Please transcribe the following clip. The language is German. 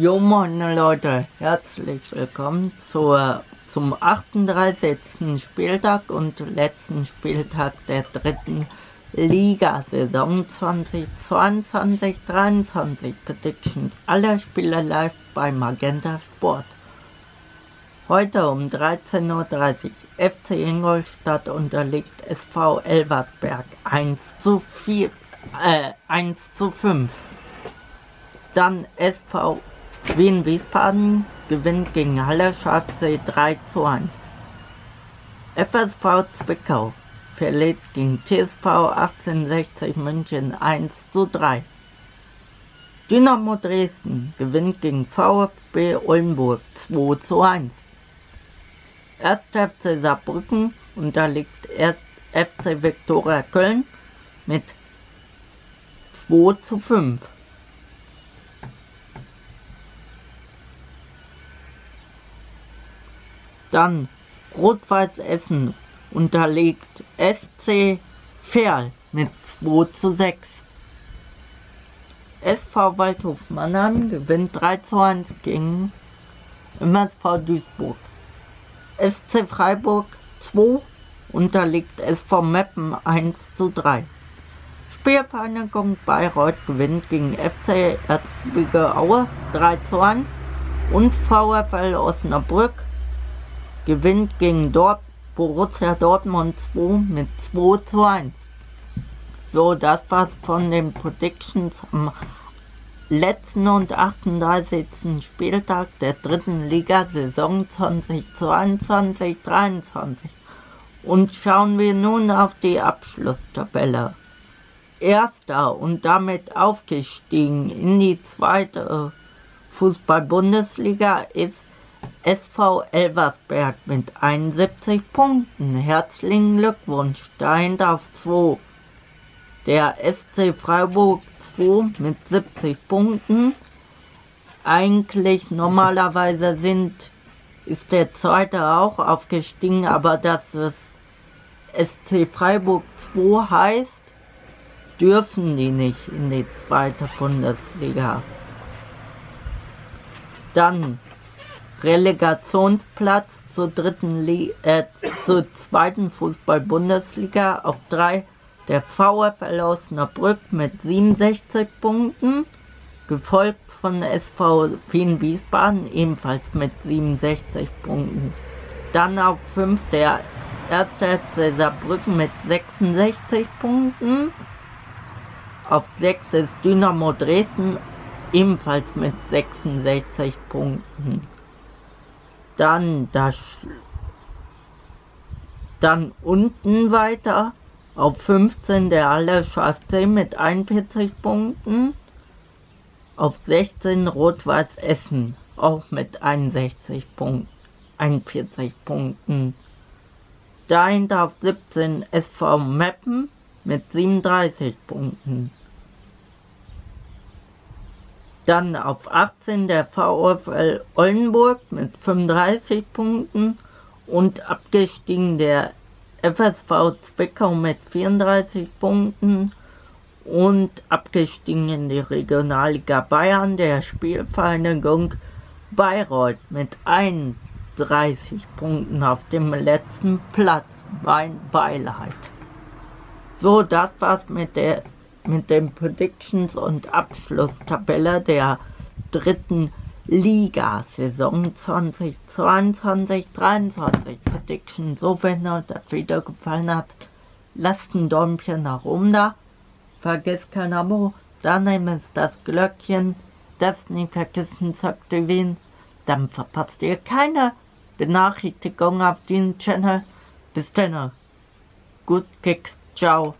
Jo meine Leute, herzlich willkommen zur, zum 38. Spieltag und letzten Spieltag der dritten Liga-Saison 2022-23. Predictions aller Spieler live bei Magenta Sport. Heute um 13.30 Uhr FC Ingolstadt unterliegt SV Elversberg 1 zu 4, äh, 1 zu 5. Dann SV Wien Wiesbaden gewinnt gegen Halle Schafsee 3 zu 1. FSV Zwickau verliert gegen TSV 1860 München 1 zu 3. Dynamo Dresden gewinnt gegen VfB Oldenburg 2 zu 1. 1. FC Saarbrücken unterliegt FC Viktoria Köln mit 2 zu 5. Dann Rot-Weiß Essen unterliegt SC Verl mit 2 zu 6. SV Waldhof Mannheim gewinnt 3 zu 1 gegen MSV Duisburg. SC Freiburg 2 unterliegt SV Meppen 1 zu 3. Spielvereinigung Bayreuth gewinnt gegen FC Erzgebirge Aue 3 zu 1 und VfL Osnabrück gewinnt gegen Dort Borussia Dortmund 2 mit 2 zu 1. So, das war's von den Predictions am letzten und 38. Spieltag der dritten Liga Saison 2022-23. Und schauen wir nun auf die Abschlusstabelle. Erster und damit aufgestiegen in die zweite Fußball-Bundesliga ist SV Elversberg mit 71 Punkten. Herzlichen Glückwunsch dahinter auf 2. Der SC Freiburg 2 mit 70 Punkten. Eigentlich normalerweise sind ist der zweite auch aufgestiegen, aber dass es SC Freiburg 2 heißt, dürfen die nicht in die zweite Bundesliga. Dann Relegationsplatz zur dritten Li äh, zur zweiten Fußball-Bundesliga auf drei der VfL Osnabrück mit 67 Punkten, gefolgt von SV Wien Wiesbaden ebenfalls mit 67 Punkten. Dann auf 5 der 1. FC Saarbrücken mit 66 Punkten. Auf 6 ist Dynamo Dresden ebenfalls mit 66 Punkten. Dann das dann unten weiter auf 15 der Halle Schafzee mit 41 Punkten. Auf 16 Rot-Weiß Essen auch mit 61 Punkten, 41 Punkten. Dahinter auf 17 SV Meppen mit 37 Punkten. Dann auf 18 der VfL Oldenburg mit 35 Punkten und abgestiegen der FSV Zwickau mit 34 Punkten und abgestiegen in die Regionalliga Bayern der Spielvereinigung Bayreuth mit 31 Punkten auf dem letzten Platz. Mein Beileid. So, das war's mit der mit den Predictions und Abschlusstabelle der dritten Liga Saison 2022-23 Prediction. So, wenn euch das Video gefallen hat, lasst ein Däumchen nach oben da. Vergesst kein Abo, daneben ist das Glöckchen, das nicht vergessen zu aktivieren. Dann verpasst ihr keine Benachrichtigung auf diesem Channel. Bis dann. Gut Kicks. Ciao.